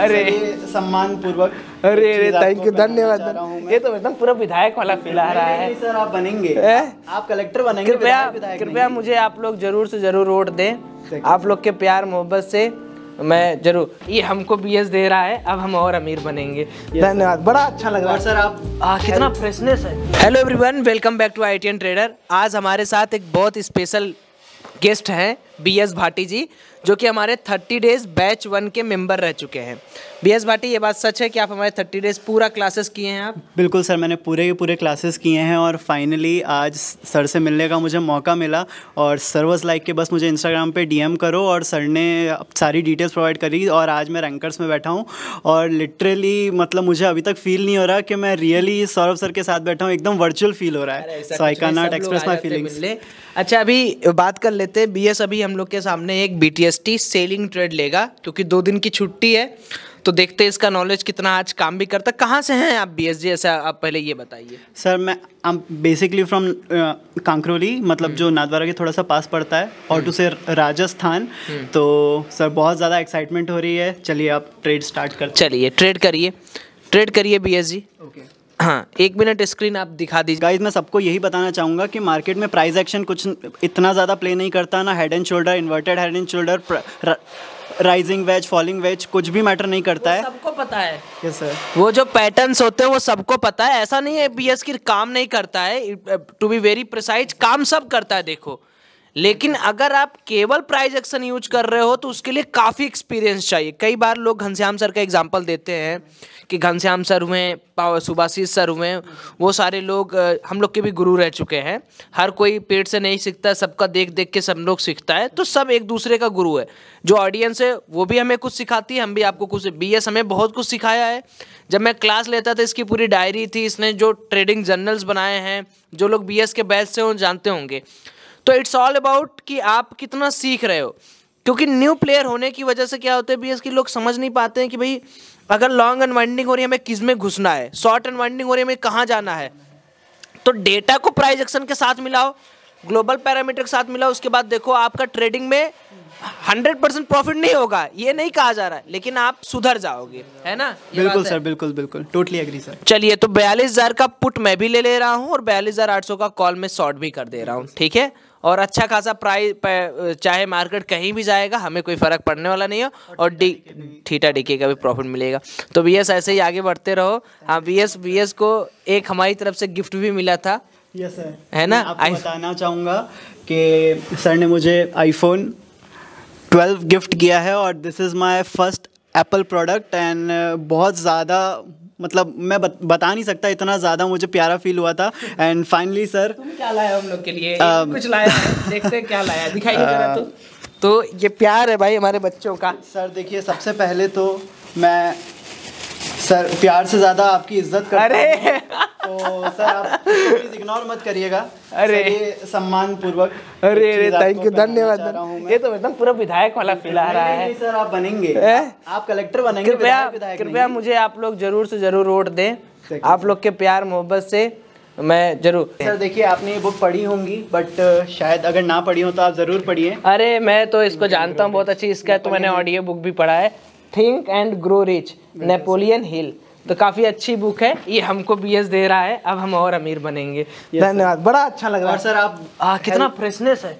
अरे। सम्मान पूर्वक अरे अरे थैंक यू धन्यवाद। ये तो एकदम पूरा विधायक वाला फील आ रहा है। सर आप बनेंगे? आप कलेक्टर बनेंगे कृपया कृपया मुझे आप लोग ज़रूर से ज़रूर वोट दें। आप लोग के प्यार मोहब्बत से मैं ज़रूर ये हमको बीएस दे रहा है अब हम और अमीर बनेंगे। धन्यवाद बड़ा अच्छा लग रहा है। सर आप आ, कितना फ्रेशनेस है। Hello everyone welcome back to I trader आज हमारे साथ एक बहुत स्पेशल गेस्ट हैं। बी एस भाटी जी जो कि हमारे 30 डेज़ बैच वन के मेंबर रह चुके हैं। बी एस भाटी ये बात सच है कि आप हमारे 30 डेज़ पूरा क्लासेस किए हैं आप? बिल्कुल सर मैंने पूरे के पूरे क्लासेस किए हैं और फाइनली आज सर से मिलने का मुझे मौका मिला और सर वॉज़ लाइक के बस मुझे इंस्टाग्राम पे डीएम करो और सर ने सारी डिटेल्स प्रोवाइड करी और आज मैं रैंकर्स में बैठा हूँ और लिटरली मतलब मुझे अभी तक फील नहीं हो रहा कि मैं रियली सौरभ सर के साथ बैठा हूँ एकदम वर्चुअल फील हो रहा है। So I can not express my feelings अच्छा अभी बात कर लेते हैं बीएस अभी हम लोग के सामने एक बीटीएसटी सेलिंग ट्रेड लेगा क्योंकि दो दिन की छुट्टी है। तो देखते हैं इसका नॉलेज कितना आज काम भी करता है। कहाँ से हैं आप बी एस जी ऐसा आप पहले ये बताइए। सर मैं I'm बेसिकली फ्रॉम कांकरोली मतलब जो नादवारा के थोड़ा सा पास पड़ता है और टू से राजस्थान तो सर बहुत ज़्यादा एक्साइटमेंट हो रही है। चलिए आप ट्रेड स्टार्ट कर चलिए ट्रेड करिए। ट्रेड करिए बी एस जी ओके एक मिनट स्क्रीन आप दिखा दीजिए। गाइज़ मैं सबको यही बताना चाहूँगा कि मार्केट में प्राइस एक्शन कुछ इतना ज़्यादा प्ले नहीं करता ना head and shoulder inverted head and shoulder rising wedge falling wedge कुछ भी मैटर नहीं करता है। सबको पता है। यस सर वो जो पैटर्न्स होते हैं वो सबको पता है। ऐसा नहीं है बीएस की काम नहीं करता है। टू बी वेरी प्रिसाइज काम सब करता है देखो। लेकिन अगर आप केवल प्राइस एक्शन यूज़ कर रहे हो तो उसके लिए काफ़ी एक्सपीरियंस चाहिए। कई बार लोग घनश्याम सर का एग्जांपल देते हैं कि घनश्याम सर हुए सुभाषिस सर हुए, वो सारे लोग हम लोग के भी गुरु रह चुके हैं। हर कोई पेट से नहीं सीखता, सबका देख देख के सब लोग सीखता है तो सब एक दूसरे का गुरु है। जो ऑडियंस है, वो भी हमें कुछ सिखाती है, हम भी आपको कुछ बी एस हमें बहुत कुछ सिखाया है। जब मैं क्लास लेता था, इसकी पूरी डायरी थी, इसने जो ट्रेडिंग जर्नल्स बनाए हैं, जो लोग बी एस के बैच से हो जानते होंगे। तो इट्स ऑल अबाउट कि आप कितना सीख रहे हो। क्योंकि न्यू प्लेयर होने की वजह से क्या होता है बी एस की लोग समझ नहीं पाते हैं कि भाई अगर लॉन्ग अनवाइंडिंग हो रही है हमें किसमें घुसना है? शॉर्ट अनवाइंडिंग हो रही है हमें कहाँ जाना है? तो डेटा को प्राइस एक्शन के साथ मिलाओ ग्लोबल पैरामीटर के साथ मिलाओ उसके बाद देखो आपका ट्रेडिंग में हंड्रेड परसेंट प्रॉफिट नहीं होगा। ये नहीं कहा जा रहा है लेकिन आप सुधर जाओगे है ना? बिल्कुल सर बिल्कुल बिल्कुल। टोटली एग्री सर चलिए तो बयालीस हज़ार का पुट मैं भी ले ले रहा हूँ और बयालीस हज़ार आठ सौ का कॉल में शॉर्ट भी कर दे रहा हूँ ठीक है? और अच्छा खासा प्राइस चाहे मार्केट कहीं भी जाएगा हमें कोई फ़र्क पड़ने वाला नहीं है और डी थीटा डीके का भी प्रॉफिट मिलेगा। तो बी ऐसे ही आगे बढ़ते रहो। हाँ बी एस बी एस को एक हमारी तरफ़ से गिफ्ट भी मिला था। यस सर है ना? आपको आई- बताना चाहूँगा कि सर ने मुझे आईफोन 12 गिफ्ट किया है और this is my first Apple product and बहुत ज़्यादा मतलब मैं बत, बता नहीं सकता इतना ज़्यादा मुझे प्यारा फील हुआ था। एंड फाइनली सर तुम क्या लाया हम लोग के लिए? आ, कुछ लाया है? देखते हैं क्या लाया है। दिखाइए तो। तो ये प्यार है भाई हमारे बच्चों का। सर देखिए सबसे पहले तो मैं सर प्यार से ज़्यादा आपकी इज़्ज़त कर अरे! हूँ। तो सर आप इग्नोर मत करिएगा। अरे। सम्मान पूर्वक अरे अरे थैंक यू धन्यवाद। ये तो एकदम पूरा विधायक वाला फील आ रहा है। सर आप बनेंगे। आप कलेक्टर बनेंगे कृपया कृपया मुझे आप लोग ज़रूर से ज़रूर वोट दें। आप लोग के प्यार मोहब्बत से मैं ज़रूर सर देखिए आपने ये बुक पढ़ी होंगी बट शायद अगर ना पढ़ी हो तो आप ज़रूर पढ़िए। अरे मैं तो इसको जानता हूँ बहुत अच्छी इसका तो मैंने ऑडियो बुक भी पढ़ा है। Think and grow rich Napoleon Hill तो काफ़ी अच्छी बुक है। ये हमको बीएस दे रहा है। अब हम और अमीर बनेंगे। धन्यवाद। बड़ा अच्छा लग रहा और है। सर आप आ, कितना फ्रेशनेस है।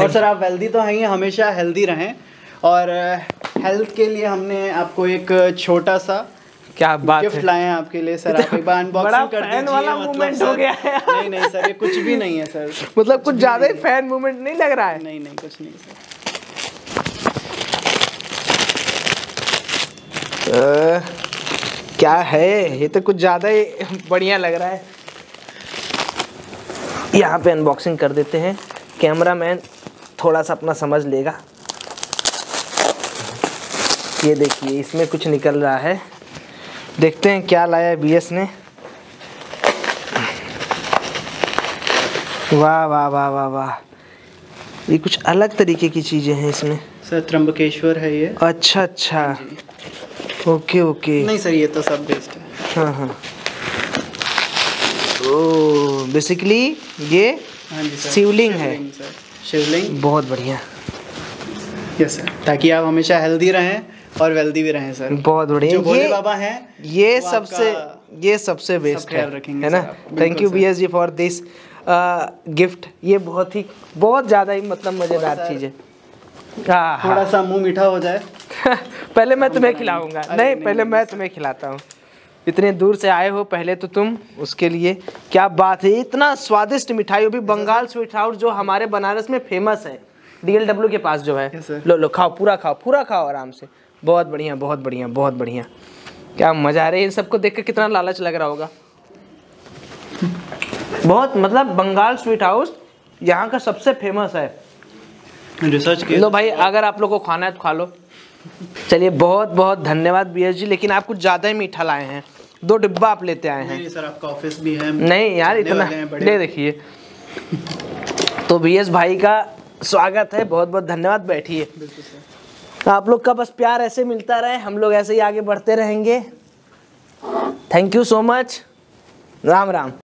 और सर आप हेल्दी तो हैं ही हमेशा हेल्दी रहें। और हेल्थ के लिए हमने आपको एक छोटा सा क्या बात गिफ्ट लाए हैं आपके लिए सर। आप एक बार बड़ा अनबॉक्सिंग कर दीजिए वाला मतलब सर- हो गया है। नहीं नहीं सर ये कुछ भी नहीं है सर। मतलब कुछ ज़्यादा ही फ़ैन मूवमेंट नहीं लग रहा है? नहीं नहीं कुछ नहीं सर। अ, क्या है? ये तो कुछ ज़्यादा ही बढ़िया लग रहा है। यहाँ पे अनबॉक्सिंग कर देते हैं। कैमरामैन थोड़ा सा अपना समझ लेगा। ये देखिए इसमें कुछ निकल रहा है। देखते हैं क्या लाया है बीएस ने। वाह वाह वाह वाह वाह। ये कुछ अलग तरीके की चीज़ें हैं इसमें। सर त्र्यंबकेश्वर है ये। अच्छा अच्छा। Okay okay. नहीं सर ये तो सब बेस्ट है। हाँ हाँ। ओ बेसिकली ये हाँ जी सर। शिवलिंग है। शिवलिंग सर। शिवलिंग? बहुत बढ़िया। यस सर ताकि आप हमेशा हेल्दी रहें और वेल्दी भी रहें सर। बहुत बढ़िया। जो भोले बाबा हैं ये सबसे ये सबसे बेस्ट है रखेंगे है ना? Thank you S G for this gift ये बहुत ही बहुत ज़्यादा ही मतलब मज़ेदार चीज़ है। हाँ हाँ। थोड़ा सा मुँह मीठा हो जाए। पहले मैं तुम्हें खिलाऊँगा। नहीं नहीं, पहले मैं तुम्हें खिलाता हूँ। इतने दूर से आए हो पहले तो तुम उसके लिए। क्या बात है इतना स्वादिष्ट मिठाई वो भी बंगाल स्वीट हाउस जो हमारे बनारस में फ़ेमस है। डीएलडब्ल्यू के पास जो है। लो लो खाओ पूरा खाओ पूरा खाओ आराम से। बहुत बढ़िया बहुत बढ़िया बहुत बढ़िया। क्या मज़ा आ रहा है इन सबको देख के कितना लालच लग रहा होगा। बहुत मतलब बंगाल स्वीट हाउस यहाँ का सबसे फ़ेमस है। रिसर्च लो भाई अगर आप लोग को खाना है तो खा लो। चलिए बहुत बहुत धन्यवाद बी जी लेकिन आप कुछ ज़्यादा ही मीठा लाए हैं। दो डिब्बा आप लेते आए हैं। नहीं सर आपका ऑफ़िस भी है। नहीं यार इतना। ले देखिए। तो बीएस भाई का स्वागत है बहुत बहुत धन्यवाद बैठिए। आप लोग का बस प्यार ऐसे मिलता रहे हम लोग ऐसे ही आगे बढ़ते रहेंगे। Thank you so much Ram Ram.